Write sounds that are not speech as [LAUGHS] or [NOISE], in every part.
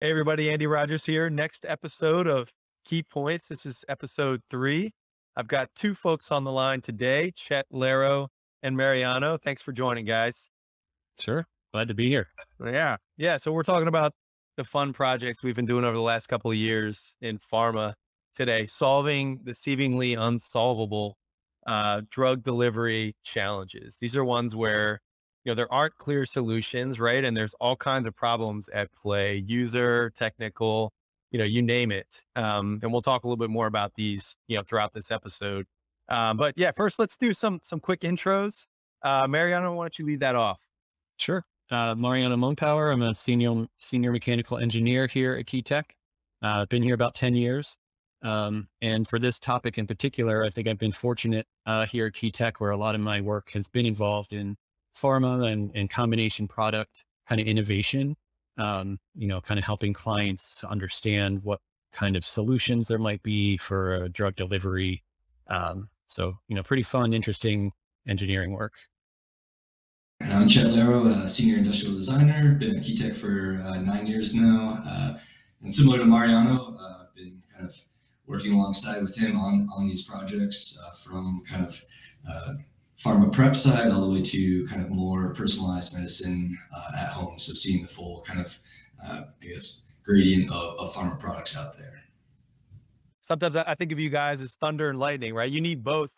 Hey, everybody, Andy Rogers here. Next episode of Key Points. This is episode three. I've got two folks on the line today Chet Laro and Mariano. Thanks for joining, guys. Sure. Glad to be here. Yeah. Yeah. So, we're talking about the fun projects we've been doing over the last couple of years in pharma today, solving the seemingly unsolvable uh, drug delivery challenges. These are ones where you know, there aren't clear solutions, right? And there's all kinds of problems at play, user, technical, you know, you name it. Um, and we'll talk a little bit more about these, you know, throughout this episode. Um, but yeah, first let's do some some quick intros. Uh, Mariano, why don't you lead that off? Sure. Uh, Mariano Mohnpower. I'm a senior senior mechanical engineer here at Key Tech. Uh, I've been here about 10 years. Um, and for this topic in particular, I think I've been fortunate uh, here at Key Tech where a lot of my work has been involved in pharma and, and combination product kind of innovation, um, you know, kind of helping clients understand what kind of solutions there might be for drug delivery. Um, so, you know, pretty fun, interesting engineering work. And I'm Chet Laro, a senior industrial designer, been at Key Tech for uh, nine years now. Uh, and similar to Mariano, uh, I've been kind of working alongside with him on, on these projects uh, from kind of uh, pharma prep side all the way to kind of more personalized medicine uh, at home. So seeing the full kind of, uh, I guess, gradient of, of pharma products out there. Sometimes I think of you guys as thunder and lightning, right? You need both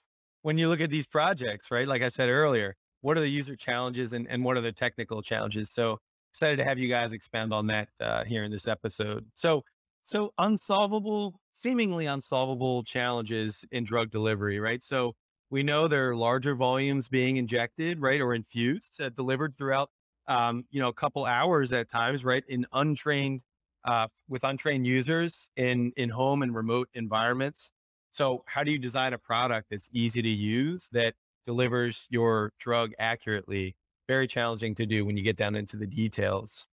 when you look at these projects, right? Like I said earlier, what are the user challenges and, and what are the technical challenges? So excited to have you guys expand on that uh, here in this episode. So, so unsolvable, seemingly unsolvable challenges in drug delivery, right? So we know there are larger volumes being injected, right, or infused, uh, delivered throughout, um, you know, a couple hours at times, right, in untrained, uh, with untrained users in in home and remote environments. So, how do you design a product that's easy to use that delivers your drug accurately? Very challenging to do when you get down into the details.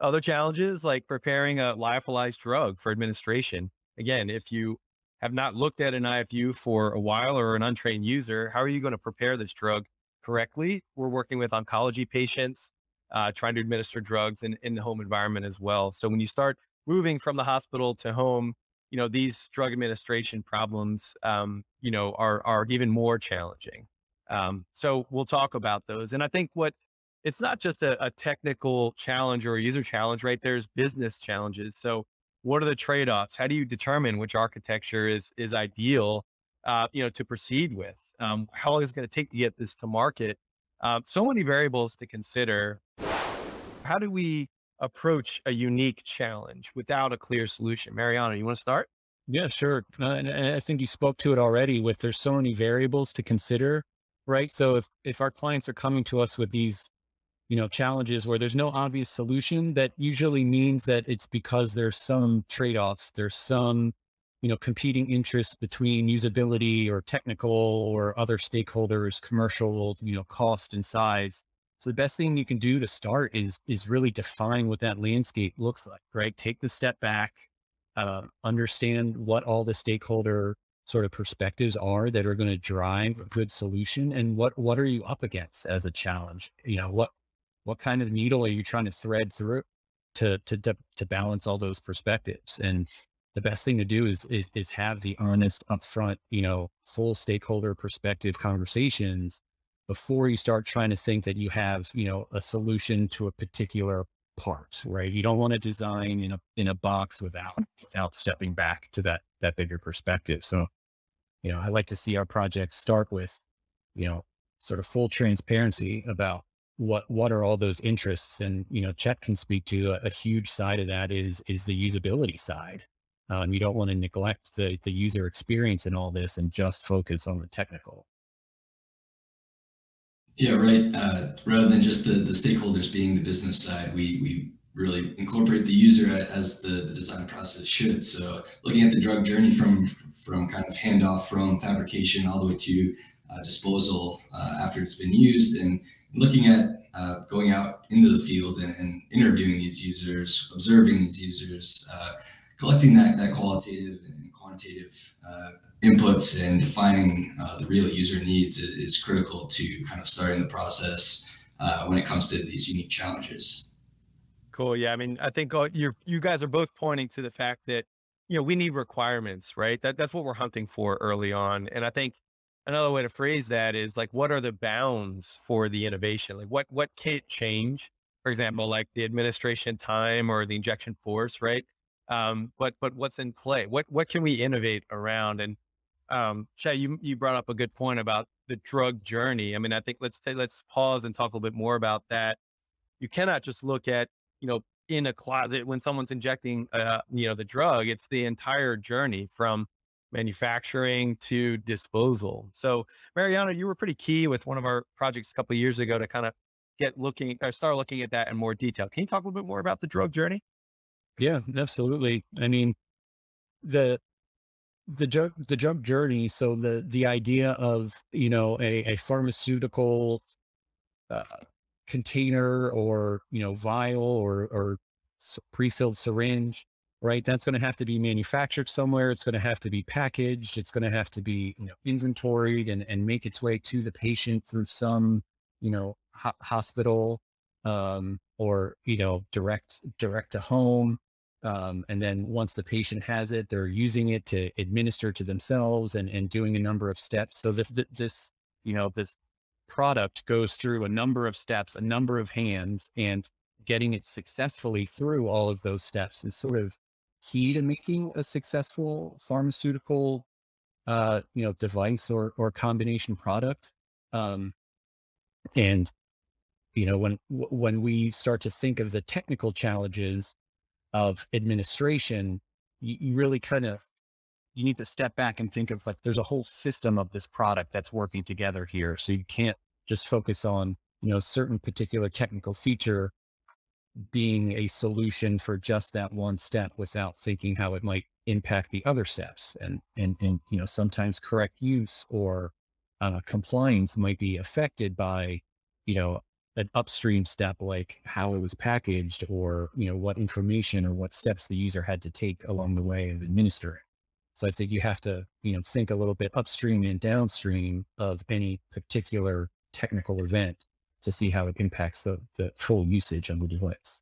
Other challenges like preparing a lyophilized drug for administration. Again, if you have not looked at an IFU for a while or an untrained user, how are you going to prepare this drug correctly? We're working with oncology patients, uh, trying to administer drugs in, in the home environment as well. So when you start moving from the hospital to home, you know, these drug administration problems, um, you know, are, are even more challenging. Um, so we'll talk about those. And I think what it's not just a, a technical challenge or a user challenge, right? There's business challenges. So what are the trade-offs? How do you determine which architecture is is ideal, uh, you know, to proceed with? Um, how long is it going to take to get this to market? Um, so many variables to consider. How do we approach a unique challenge without a clear solution? Mariano, you want to start? Yeah, sure. Uh, and, and I think you spoke to it already. With there's so many variables to consider, right? So if if our clients are coming to us with these you know, challenges where there's no obvious solution, that usually means that it's because there's some trade-offs. There's some, you know, competing interests between usability or technical or other stakeholders, commercial, you know, cost and size. So the best thing you can do to start is, is really define what that landscape looks like, right? Take the step back, uh, understand what all the stakeholder sort of perspectives are that are going to drive a good solution and what, what are you up against as a challenge? You know, what, what kind of needle are you trying to thread through to, to, to, to balance all those perspectives? And the best thing to do is, is, is have the honest upfront, you know, full stakeholder perspective conversations before you start trying to think that you have, you know, a solution to a particular part, right? You don't want to design in a, in a box without, without stepping back to that, that bigger perspective. So, you know, I like to see our projects start with, you know, sort of full transparency about what what are all those interests? And you know chet can speak to a, a huge side of that is is the usability side. Um, you don't want to neglect the the user experience in all this and just focus on the technical. Yeah right. Uh, rather than just the the stakeholders being the business side we we really incorporate the user as the, the design process should. So looking at the drug journey from from kind of handoff from fabrication all the way to uh, disposal uh, after it's been used and looking at uh, going out into the field and, and, interviewing these users, observing these users, uh, collecting that, that qualitative and quantitative uh, inputs and defining uh, the real user needs is, critical to kind of starting the process uh, when it comes to these unique challenges. Cool. Yeah. I mean, I think uh, you're, you guys are both pointing to the fact that, you know, we need requirements, right? That that's what we're hunting for early on. And I think another way to phrase that is like, what are the bounds for the innovation? Like what, what can't change? For example, like the administration time or the injection force, right? Um, but, but what's in play? What, what can we innovate around? And, um, Chet, you, you brought up a good point about the drug journey. I mean, I think let's let's pause and talk a little bit more about that. You cannot just look at you know, in a closet when someone's injecting, uh, you know, the drug, it's the entire journey from manufacturing to disposal. So Mariana, you were pretty key with one of our projects a couple years ago to kind of get looking or start looking at that in more detail. Can you talk a little bit more about the drug journey? Yeah, absolutely. I mean, the the drug the drug journey. So the the idea of you know a, a pharmaceutical uh, container or, you know, vial or, or pre-filled syringe, right? That's going to have to be manufactured somewhere. It's going to have to be packaged. It's going to have to be, you know, inventoried and, and make its way to the patient through some, you know, ho- hospital, um, or, you know, direct, direct to home. Um, and then once the patient has it, they're using it to administer to themselves and, and doing a number of steps. So that this, you know, this product goes through a number of steps, a number of hands, and getting it successfully through all of those steps is sort of key to making a successful pharmaceutical, uh, you know, device or or combination product. Um, and you know, when when we start to think of the technical challenges of administration, you, you really kind of you need to step back and think of like there's a whole system of this product that's working together here. So you can't just focus on, you know, certain particular technical feature being a solution for just that one step without thinking how it might impact the other steps. And, and, and, you know, sometimes correct use or uh, compliance might be affected by, you know, an upstream step like how it was packaged or, you know, what information or what steps the user had to take along the way of administering. So I think you have to, you know, think a little bit upstream and downstream of any particular technical event to see how it impacts the, the full usage of the device.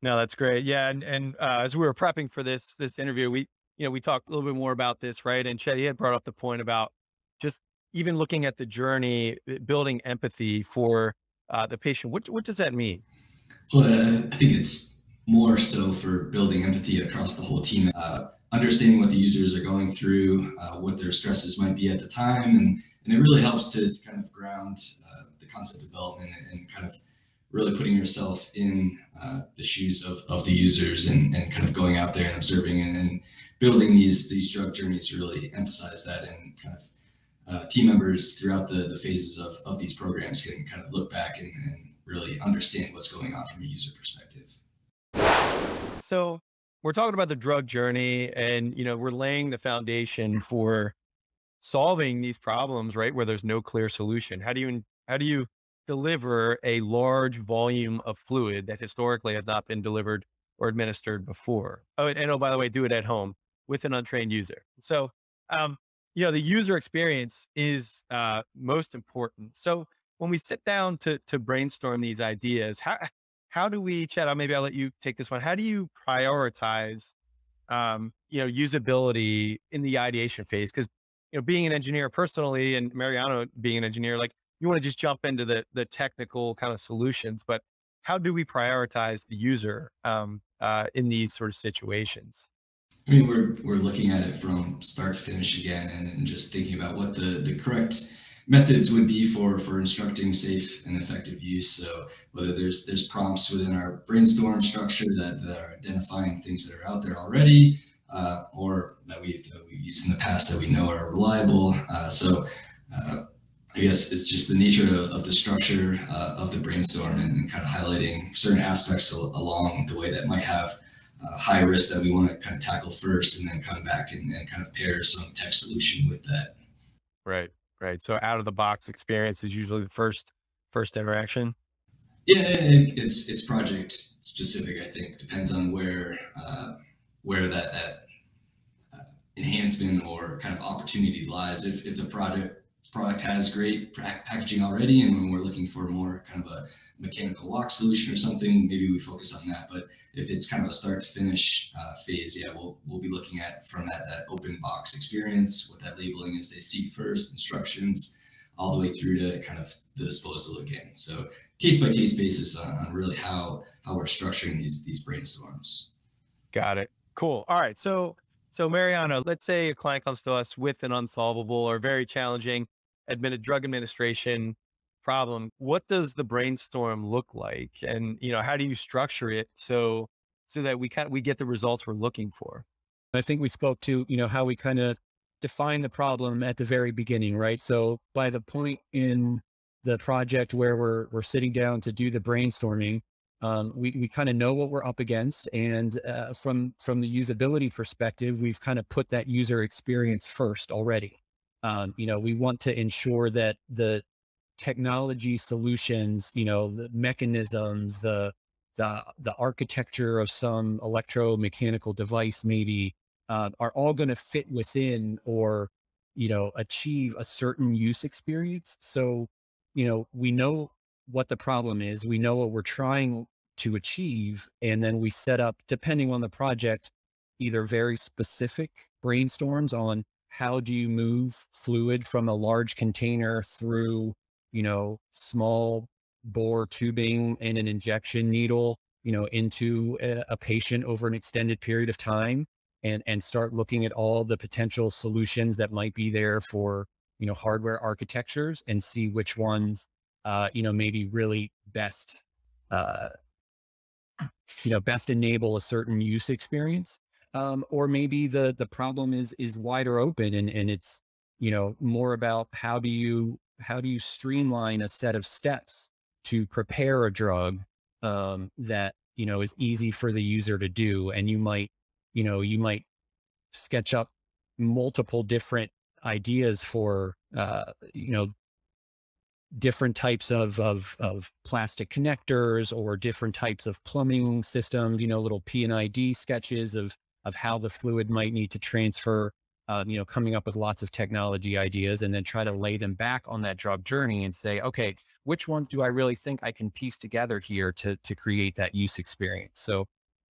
No, that's great. Yeah, and and uh, as we were prepping for this this interview, we you know we talked a little bit more about this, right? And Chet had brought up the point about just even looking at the journey, eh, building empathy for uh, the patient. What what does that mean? Well, uh, I think it's more so for building empathy across the whole team, uh, understanding what the users are going through, uh, what their stresses might be at the time, and and it really helps to, to kind of ground uh, the concept development and, and, kind of really putting yourself in uh, the shoes of, of the users and, and kind of going out there and observing and, and building these these drug journeys to really emphasize that and kind of uh, team members throughout the, the phases of, of these programs can kind of look back and, and really understand what's going on from a user perspective. So we're talking about the drug journey and you know we're laying the foundation for solving these problems, right? Where there's no clear solution. How do you, how do you deliver a large volume of fluid that historically has not been delivered or administered before? Oh, and, and oh, by the way, do it at home with an untrained user. So, um, you know, the user experience is uh, most important. So when we sit down to, to brainstorm these ideas, how, how do we, Chet, maybe I'll let you take this one. How do you prioritize, um, you know, usability in the ideation phase? Because you know, being an engineer personally and Mariano being an engineer, like you want to just jump into the the technical kind of solutions, but how do we prioritize the user um, uh, in these sort of situations? I mean, we're we're looking at it from start to finish again, and just thinking about what the the correct methods would be for for instructing safe and effective use. So whether there's there's prompts within our brainstorm structure that, that are identifying things that are out there already, uh, or that we've, that we've used in the past that we know are reliable. Uh, so uh, I guess it's just the nature of, of the structure uh, of the brainstorm and, and, kind of highlighting certain aspects along the way that might have uh, high risk that we want to kind of tackle first and then come back and, and kind of pair some tech solution with that. Right, right. So out of the box experience is usually the first first interaction. Yeah, it's it's project specific. I think depends on where uh, where that that uh, enhancement or kind of opportunity lies. If if the project product has great packaging already, and when we're looking for more kind of a mechanical lock solution or something, maybe we focus on that. But if it's kind of a start to finish uh, phase, yeah, we'll we'll be looking at from that that open box experience, what that labeling is they see first, instructions, all the way through to kind of the disposal again. So case by case basis on, on really how how we're structuring these these brainstorms. Got it. Cool. All right. So so Mariano, let's say a client comes to us with an unsolvable or very challenging admitted drug administration problem. What does the brainstorm look like? And you know, how do you structure it so so that we kind of we get the results we're looking for? I think we spoke to, you know, how we kind of define the problem at the very beginning, right? So by the point in the project where we're we're sitting down to do the brainstorming, um, we we kind of know what we're up against, and uh, from from the usability perspective, we've kind of put that user experience first already. Um, you know, we want to ensure that the technology solutions, you know, the mechanisms, the the the architecture of some electromechanical device, maybe, uh, are all going to fit within or you know achieve a certain use experience. So, you know, we know what the problem is. We know what we're trying to achieve. And then we set up, depending on the project, either very specific brainstorms on how do you move fluid from a large container through, you know, small bore tubing and an injection needle, you know, into a, a patient over an extended period of time and, and start looking at all the potential solutions that might be there for, you know, hardware architectures and see which ones uh, you know, maybe really best, uh, you know, best enable a certain use experience. Um, or maybe the, the problem is, is wider open and, and it's, you know, more about how do you, how do you streamline a set of steps to prepare a drug, um, that, you know, is easy for the user to do. And you might, you know, you might sketch up multiple different ideas for, uh, you know, different types of, of, of plastic connectors or different types of plumbing systems, you know, little P and ID sketches of, of how the fluid might need to transfer, uh, you know, coming up with lots of technology ideas and then try to lay them back on that drug journey and say, okay, which one do I really think I can piece together here to, to create that use experience? So,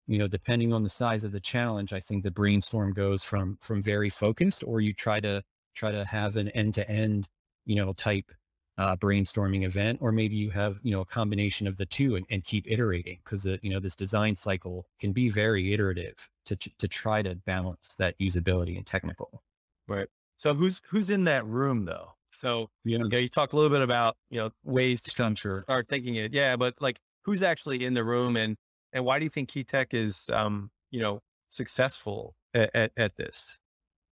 you know, depending on the size of the challenge, I think the brainstorm goes from, from very focused or you try to, try to have an end to end, you know, type uh, brainstorming event, or maybe you have, you know, a combination of the two and, and keep iterating because you know, this design cycle can be very iterative to, to try to balance that usability and technical. Right. So who's, who's in that room though? So, yeah. you know, you talked a little bit about, you know, ways to start thinking it. Yeah. But like who's actually in the room and, and why do you think Key Tech is, um, you know, successful at, at, at this?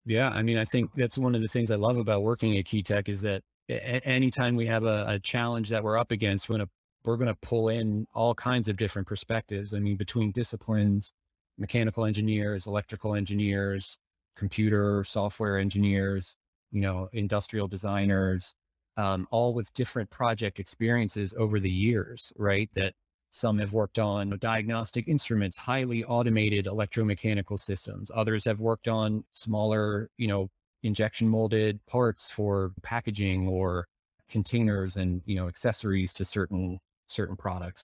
Yeah. I mean, I think that's one of the things I love about working at Key Tech is that anytime we have a, a, challenge that we're up against, we're going to we're going to pull in all kinds of different perspectives. I mean, between disciplines, mechanical engineers, electrical engineers, computer software engineers, you know, industrial designers, um, all with different project experiences over the years, right? That some have worked on diagnostic instruments, highly automated electromechanical systems. Others have worked on smaller, you know, injection molded parts for packaging or containers and, you know, accessories to certain, certain products.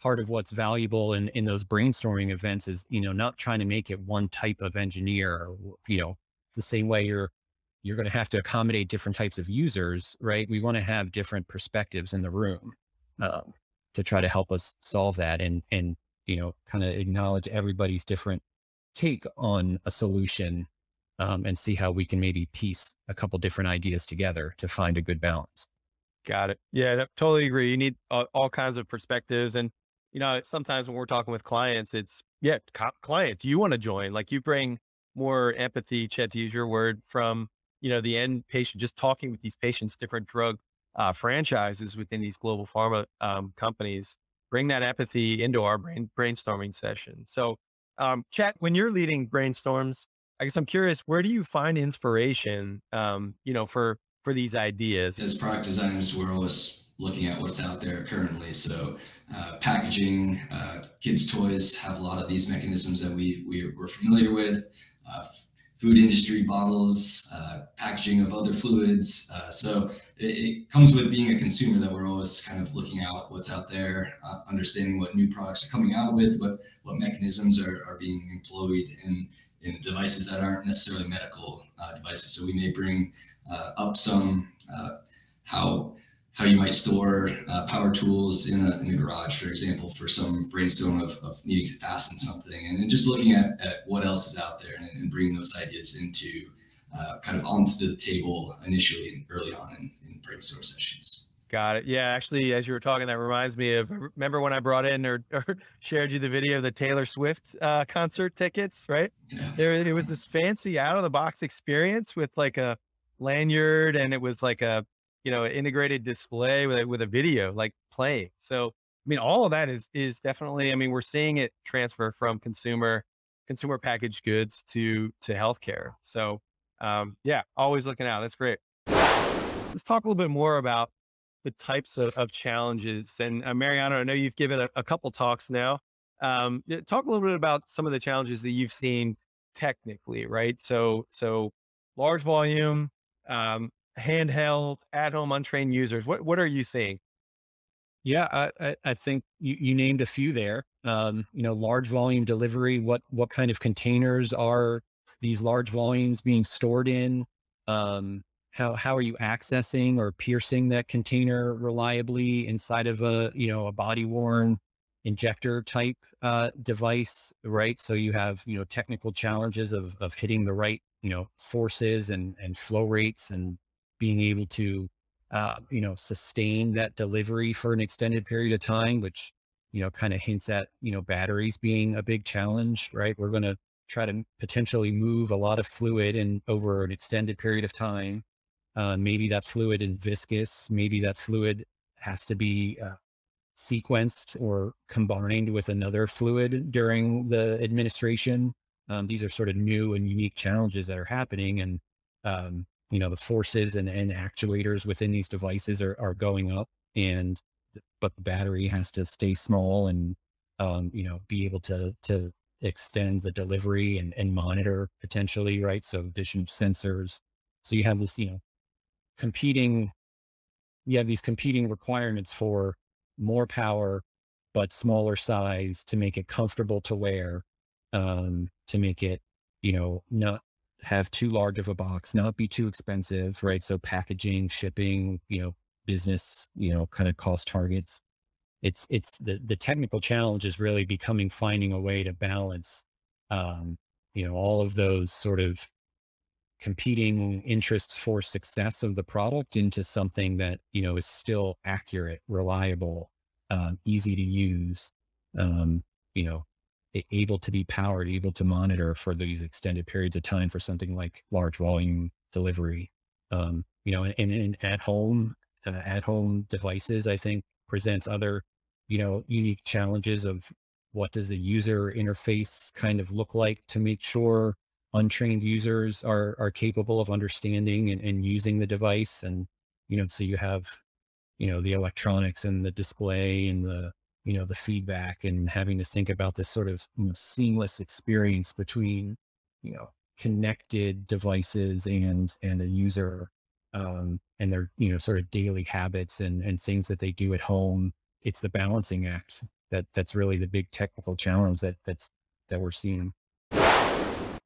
Part of what's valuable in, in those brainstorming events is, you know, not trying to make it one type of engineer, you know, the same way you're, you're going to have to accommodate different types of users, right? We want to have different perspectives in the room um, to try to help us solve that and, and, you know, kind of acknowledge everybody's different take on a solution um, and see how we can maybe piece a couple different ideas together to find a good balance. Got it. Yeah, I totally agree. You need all, all kinds of perspectives. And, you know, sometimes when we're talking with clients, it's, yeah, client, do you want to join? Like you bring more empathy, Chet, to use your word, from, you know, the end patient, just talking with these patients, different drug uh, franchises within these global pharma um, companies, bring that empathy into our brain brainstorming session. So, um, Chet, when you're leading brainstorms, I guess I'm curious, where do you find inspiration, um, you know, for, for these ideas? As product designers, we're always looking at what's out there currently. So uh, packaging, uh, kids toys have a lot of these mechanisms that we, we we're familiar with. Uh, food industry bottles, uh, packaging of other fluids. Uh, so it, it, comes with being a consumer that we're always kind of looking out what's out there, uh, understanding what new products are coming out with, what what mechanisms are, are being employed in in devices that aren't necessarily medical uh, devices. So we may bring uh, up some uh, how how you might store uh, power tools in a, in a garage, for example, for some brainstorm of, of needing to fasten something, and just looking at, at what else is out there and, and bringing those ideas into uh, kind of onto the table initially and early on in, in brainstorm sessions. Got it. Yeah, actually, as you were talking, that reminds me of remember when I brought in or, [LAUGHS] or shared you the video of the Taylor Swift uh, concert tickets, right? Yeah. There, it was this fancy out of the box experience with like a lanyard, and it was like a you know integrated display with a, with a video like playing. So, I mean, all of that is is definitely. I mean, we're seeing it transfer from consumer consumer packaged goods to to healthcare. So, um, yeah, always looking out. That's great. Let's talk a little bit more about the types of, of challenges. And uh, Mariano, I know you've given a, a couple talks now. Um, talk a little bit about some of the challenges that you've seen technically, right? So, so large volume, um, handheld, at home, untrained users. What what are you seeing? Yeah, I, I think you, you named a few there. Um, you know, large volume delivery. What what kind of containers are these large volumes being stored in? Um, how how are you accessing or piercing that container reliably inside of a you know a body worn injector type uh, device right? So you have you know technical challenges of of hitting the right you know forces and and flow rates and being able to uh, you know sustain that delivery for an extended period of time which you know kind of hints at you know batteries being a big challenge right? We're going to try to potentially move a lot of fluid in over an extended period of time uh, maybe that fluid is viscous. Maybe that fluid has to be uh, sequenced or combined with another fluid during the administration. Um, these are sort of new and unique challenges that are happening. And, um, you know, the forces and, and actuators within these devices are, are going up and, but the battery has to stay small and, um, you know, be able to, to extend the delivery and, and monitor potentially, right? So vision sensors. So you have this, you know, competing, you have these competing requirements for more power, but smaller size to make it comfortable to wear, um, to make it, you know, not have too large of a box, not be too expensive, right? So packaging, shipping, you know, business, you know, kind of cost targets. It's, it's the, the technical challenge is really becoming finding a way to balance, um, you know, all of those sort of competing interests for success of the product into something that you know is still accurate reliable um, easy to use um, you know able to be powered able to monitor for these extended periods of time for something like large volume delivery. Um, you know and, and at home uh, at home devices i think presents other you know unique challenges of what does the user interface kind of look like to make sure untrained users are are capable of understanding and, and using the device and you know so you have you know the electronics and the display and the you know the feedback and having to think about this sort of you know, seamless experience between you know connected devices and and a user um, and their you know sort of daily habits and and things that they do at home. It's the balancing act that that's really the big technical challenge that that's that we're seeing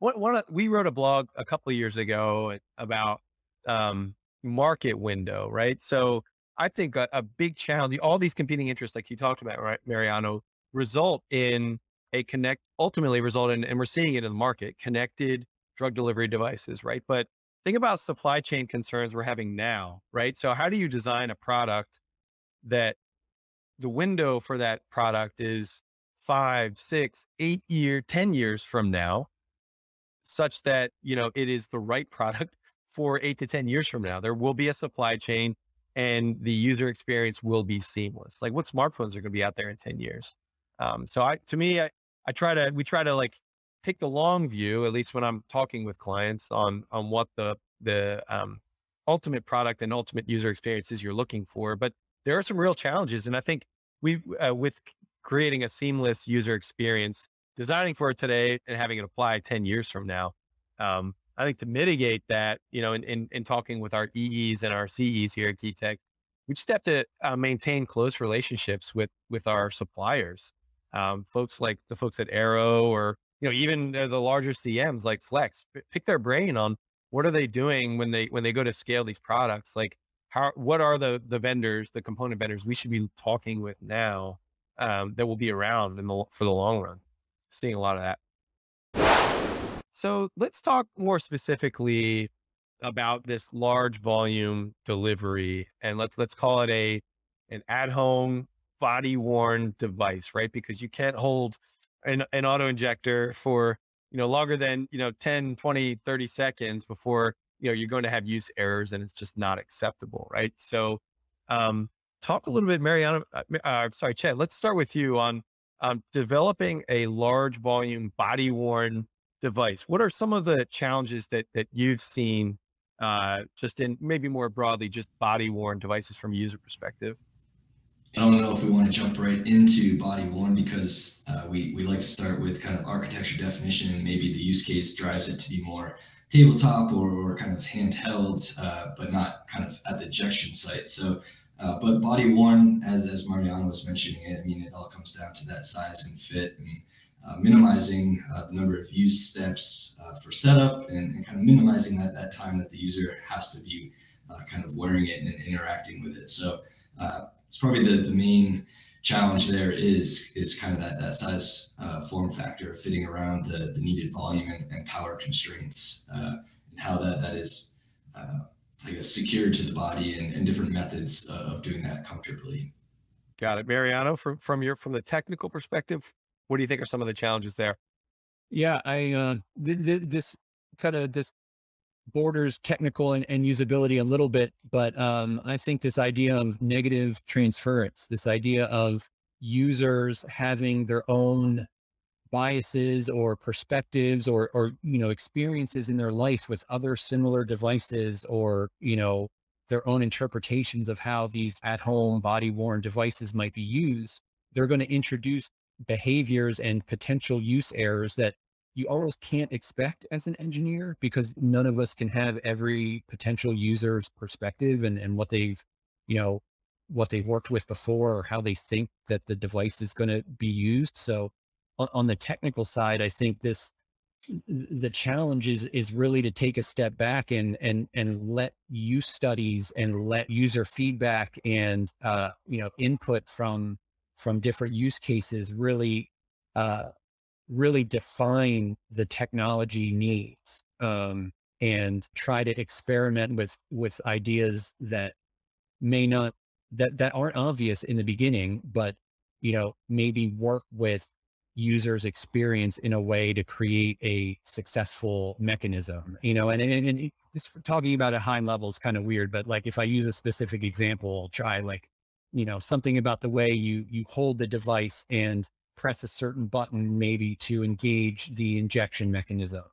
one, we wrote a blog a couple of years ago about um, market window, right? So I think a, a, big challenge, all these competing interests, like you talked about, right, Mariano, result in a connect, ultimately result in, and we're seeing it in the market, connected drug delivery devices, right? But think about supply chain concerns we're having now, right? So how do you design a product that the window for that product is five, six, eight year, 10 years from now? Such that, you know, it is the right [LAUGHS] product for eight to 10 years from now. There will be a supply chain and the user experience will be seamless. Like what smartphones are going to be out there in 10 years? Um, so I, to me, I, I try to, we try to like take the long view, at least when I'm talking with clients on, on what the, the, um, ultimate product and ultimate user experiences you're looking for. But there are some real challenges. And I think we, uh, with creating a seamless user experience, designing for it today and having it apply 10 years from now, um, I think to mitigate that, you know, in, in, in talking with our EEs and our CEs here at Key Tech, we just have to uh, maintain close relationships with, with our suppliers. Um, folks like the folks at Arrow or, you know, even the larger CMs like Flex, pick their brain on what are they doing when they, when they go to scale these products? Like how, what are the, the vendors, the component vendors we should be talking with now um, that will be around in the, for the long run? Seeing a lot of that. So let's talk more specifically about this large volume delivery and let's let's call it a an at-home body worn device, right? Because you can't hold an, an auto injector for, you know, longer than, you know, 10, 20, 30 seconds before, you know, you're going to have use errors and it's just not acceptable, right? So um talk a little bit, Mariana, uh, uh, sorry, Chad, let's start with you on um, developing a large volume body worn device. What are some of the challenges that that you've seen uh, just in maybe more broadly, just body worn devices from a user perspective? I don't know if we want to jump right into body worn because uh, we, we like to start with kind of architecture definition and maybe the use case drives it to be more tabletop or, or kind of handheld, uh, but not kind of at the injection site. So, uh, but body worn, as, as Mariano was mentioning it, I mean, it all comes down to that size and fit and uh, minimizing uh, the number of use steps uh, for setup and, and, kind of minimizing that, that time that the user has to be uh, kind of wearing it and interacting with it. So uh, it's probably the, the main challenge there is is kind of that, that size form factor fitting around the, the needed volume and, and power constraints and how that, that is I guess secured to the body and, and different methods of doing that comfortably. Got it. Mariano, from, from your from the technical perspective, what do you think are some of the challenges there? Yeah, I uh, th- th- this kind of this borders technical and, and, usability a little bit, but um, I think this idea of negative transference, this idea of users having their own biases or perspectives or or you know experiences in their life with other similar devices or you know their own interpretations of how these at home body worn devices might be used they're going to introduce behaviors and potential use errors that you almost can't expect as an engineer because none of us can have every potential user's perspective and, and what they've, you know, what they've worked with before or how they think that the device is going to be used. So on, on the technical side, I think this, the challenge is, is really to take a step back and, and, and let use studies and let user feedback and, uh, you know, input from from different use cases really, uh, really define the technology needs um, and try to experiment with with ideas that may not that that aren't obvious in the beginning, but you know maybe work with users experience in a way to create a successful mechanism you know and, and, and this talking about a high level is kind of weird but like if i use a specific example i'll try like you know, something about the way you, you hold the device and press a certain button, maybe to engage the injection mechanism.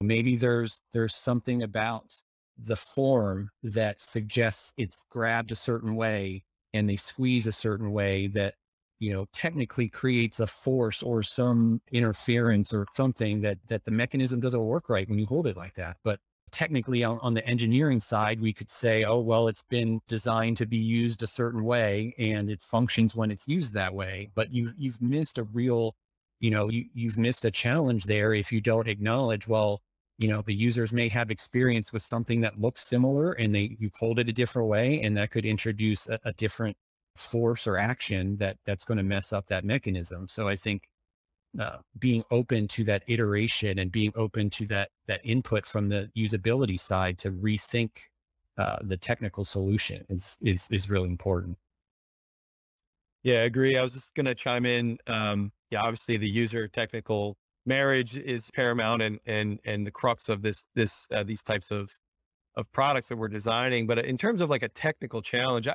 Maybe there's, there's something about the form that suggests it's grabbed a certain way and they squeeze a certain way that, you know, technically creates a force or some interference or something that, that the mechanism doesn't work right when you hold it like that. But technically on, on, the engineering side, we could say, oh, well, it's been designed to be used a certain way and it functions when it's used that way. But you've, you've missed a real, you know, you, you've missed a challenge there if you don't acknowledge, well, you know, the users may have experience with something that looks similar and they, you pulled it a different way and that could introduce a, a different force or action that that's going to mess up that mechanism. So I think uh, being open to that iteration and being open to that that input from the usability side to rethink uh, the technical solution is is is really important. Yeah, I agree. I was just going to chime in. Um, yeah, obviously the user technical marriage is paramount and and and the crux of this this uh, these types of of products that we're designing. But in terms of like a technical challenge, I,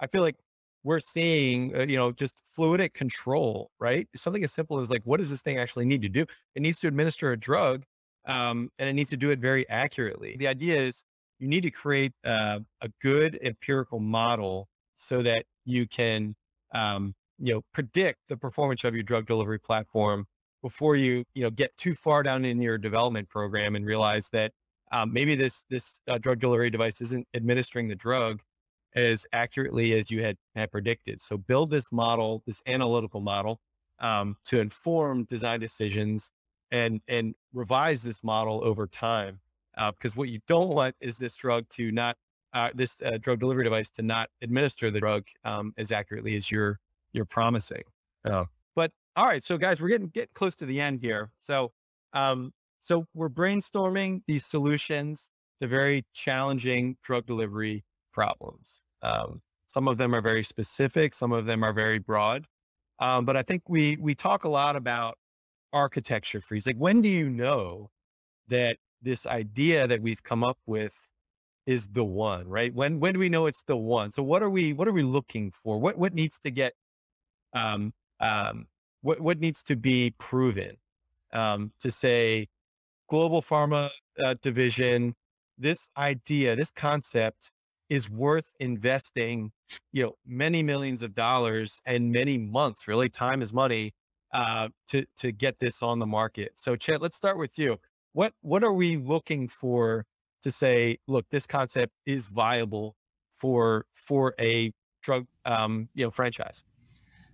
I feel like we're seeing, uh, you know, just fluidic control, right? Something as simple as like, what does this thing actually need to do? It needs to administer a drug, um, and it needs to do it very accurately. The idea is you need to create uh, a good empirical model so that you can, um, you know, predict the performance of your drug delivery platform before you, you know, get too far down in your development program and realize that um, maybe this this uh, drug delivery device isn't administering the drug as accurately as you had, had predicted. So build this model, this analytical model, um, to inform design decisions and and revise this model over time. Uh, because what you don't want is this drug to not uh, this uh, drug delivery device to not administer the drug um, as accurately as you're you're promising. Uh, but all right, so guys, we're getting getting close to the end here. So um, so we're brainstorming these solutions to very challenging drug delivery problems. Um, some of them are very specific, some of them are very broad. Um, but I think we we talk a lot about architecture freeze. Like when do you know that this idea that we've come up with is the one, right? When when do we know it's the one? So what are we what are we looking for? What what needs to get um um what what needs to be proven um to say global pharma uh, division this idea this concept is worth investing, you know, many millions of dollars and many months, really time is money, uh, to, to get this on the market. So Chet, let's start with you. What, what are we looking for to say, look, this concept is viable for, for a drug, um, you know, franchise?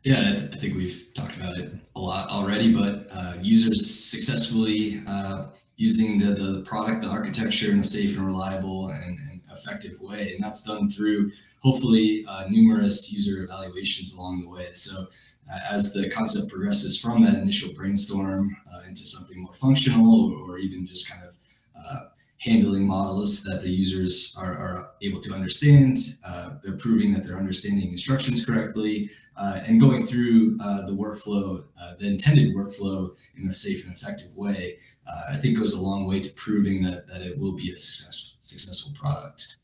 Yeah, I, th- I, think we've talked about it a lot already, but uh, users successfully uh, using the, the product, the architecture and a safe and reliable and, and effective way. And that's done through hopefully uh, numerous user evaluations along the way. So uh, as the concept progresses from that initial brainstorm uh, into something more functional or, or even just kind of uh, handling models that the users are, are able to understand, uh, they're proving that they're understanding instructions correctly, uh, and going through uh, the workflow, uh, the intended workflow in a safe and effective way, uh, I think goes a long way to proving that that it will be a successful successful product.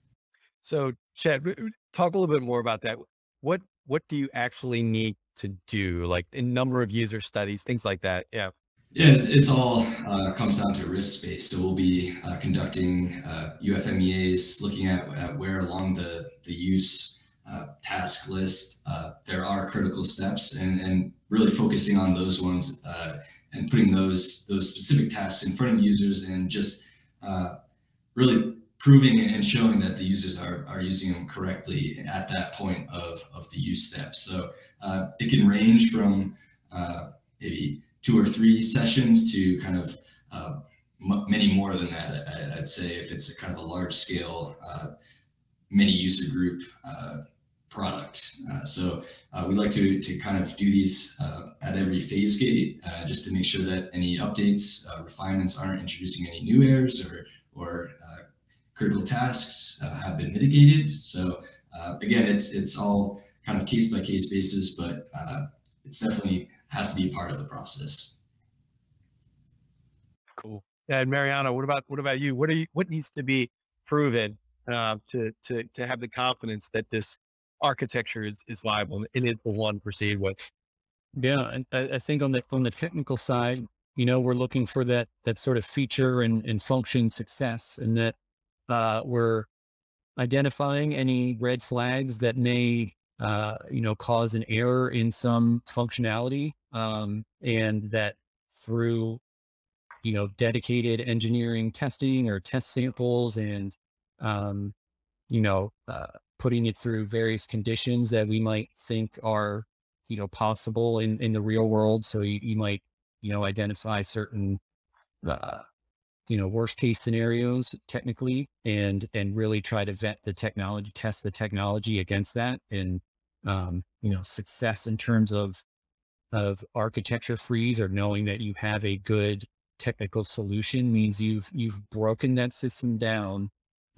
So, Chad, talk a little bit more about that. What what do you actually need to do, like in number of user studies, things like that? Yeah. Yeah, it's, it's all uh, comes down to risk space. So we'll be uh, conducting UFMEAs, looking at, at where along the the use uh, task list, uh, there are critical steps and, and really focusing on those ones uh, and putting those those specific tasks in front of users and just uh, really proving and showing that the users are, are using them correctly at that point of, of the use step. So uh, it can range from maybe two or three sessions to kind of many more than that. I'd say if it's a kind of a large scale many user group product. Uh, so uh, we like to, to kind of do these uh, at every phase gate uh, just to make sure that any updates, uh, refinements aren't introducing any new errors or, or uh, critical tasks have been mitigated. So again, it's, it's all kind of case by case basis, but it's definitely has to be part of the process. Cool. And Mariana, what about, what about you? What are you, what needs to be proven to to to have the confidence that this architecture is is viable and is the one proceed with. Yeah, and I, I think on the on the technical side, you know, we're looking for that that sort of feature and, and function success, and that uh, we're identifying any red flags that may uh, you know cause an error in some functionality, um, and that through you know dedicated engineering testing or test samples and um, you know, uh, putting it through various conditions that we might think are, you know, possible in, in the real world. So you, you might, you know, identify certain, uh, you know, worst case scenarios technically and, and really try to vet the technology, test the technology against that. And, um, you know, success in terms of, of architecture freeze or knowing that you have a good technical solution means you've, you've broken that system down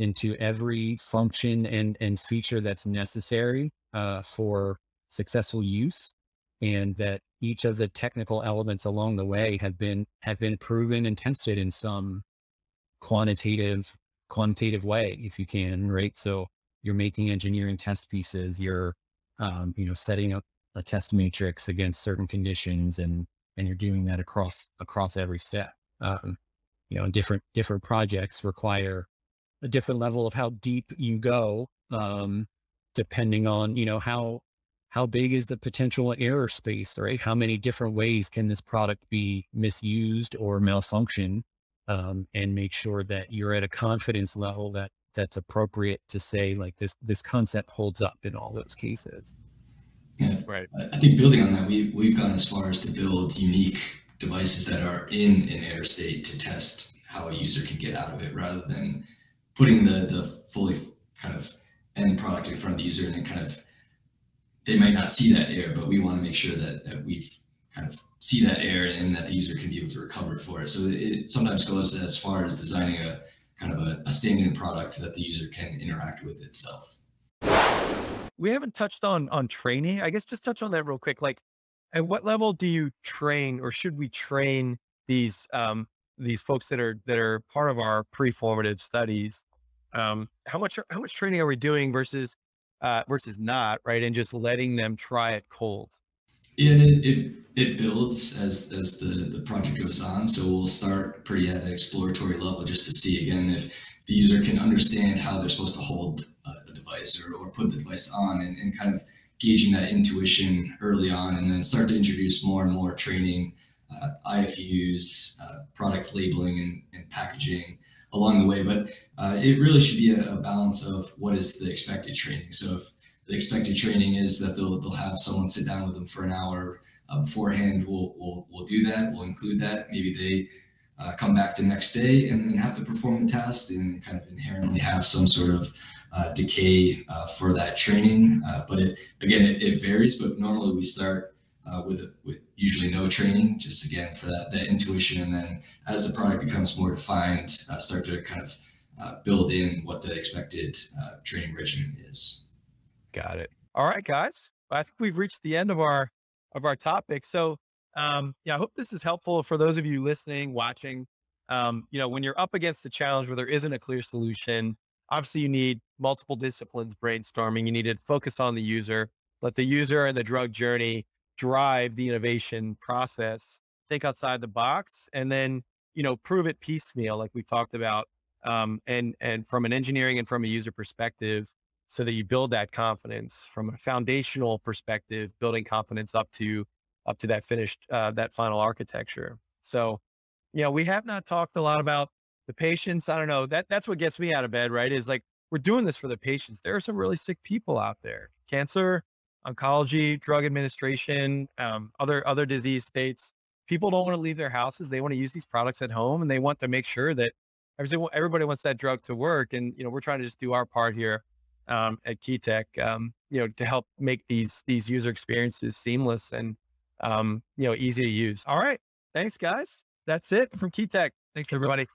into every function and, and feature that's necessary uh, for successful use and that each of the technical elements along the way have been have been proven and tested in some quantitative quantitative way if you can right? So you're making engineering test pieces you're um, you know setting up a test matrix against certain conditions and and you're doing that across across every step. Um, you know different different projects require a different level of how deep you go, um, depending on, you know, how, how big is the potential error space, right? How many different ways can this product be misused or malfunction? um, and make sure that you're at a confidence level that that's appropriate to say like this this concept holds up in all those cases. Yeah, right. I think building on that, we we've gone as far as to build unique devices that are in an error state to test how a user can get out of it, rather than putting the the fully kind of end product in front of the user and it kind of they might not see that error, but we want to make sure that that we've kind of see that error and that the user can be able to recover for it. So it sometimes goes as far as designing a kind of a, a standing product that the user can interact with itself. We haven't touched on on training. I guess just touch on that real quick. Like, at what level do you train, or should we train these um, these folks that are that are part of our pre-formative studies? Um, how much how much training are we doing versus uh, versus not, right? And just letting them try it cold. Yeah, it, it, it builds as as the the project goes on. So we'll start pretty at an exploratory level just to see again if the user can understand how they're supposed to hold a, a device or, or put the device on and, and kind of gauging that intuition early on and then start to introduce more and more training uh, IFUs, uh, product labeling and, and, packaging along the way. But uh, it really should be a, a, balance of what is the expected training. So if the expected training is that they'll, they'll have someone sit down with them for an hour uh, beforehand. We'll, we'll, we'll do that. We'll include that. Maybe they uh, come back the next day and, have to perform the test and kind of inherently have some sort of uh, decay uh, for that training. Uh, but it, again, it, it, varies, but normally we start uh, with, with usually no training, just again, for that, that intuition. And then as the product becomes more defined, start to kind of build in what the expected training regimen is. Got it. All right, guys. I think we've reached the end of our of our topic. So, um, yeah, I hope this is helpful for those of you listening, watching. Um, you know, when you're up against a challenge where there isn't a clear solution, obviously you need multiple disciplines brainstorming. You need to focus on the user, let the user and the drug journey drive the innovation process. Think outside the box, and then you know prove it piecemeal, like we talked about. Um, and and from an engineering and from a user perspective, so that you build that confidence from a foundational perspective, building confidence up to up to that finished uh, that final architecture. So, you know, we have not talked a lot about the patients. I don't know that that's what gets me out of bed, right? Is like we're doing this for the patients. There are some really sick people out there, cancer, oncology, drug administration, um, other other disease states. People don't want to leave their houses. They want to use these products at home, and they want to make sure that everybody wants that drug to work. And you know, we're trying to just do our part here um, at Key Tech, um, you know, to help make these these user experiences seamless and um, you know easy to use. All right, thanks guys. That's it from Key Tech. Thanks everybody.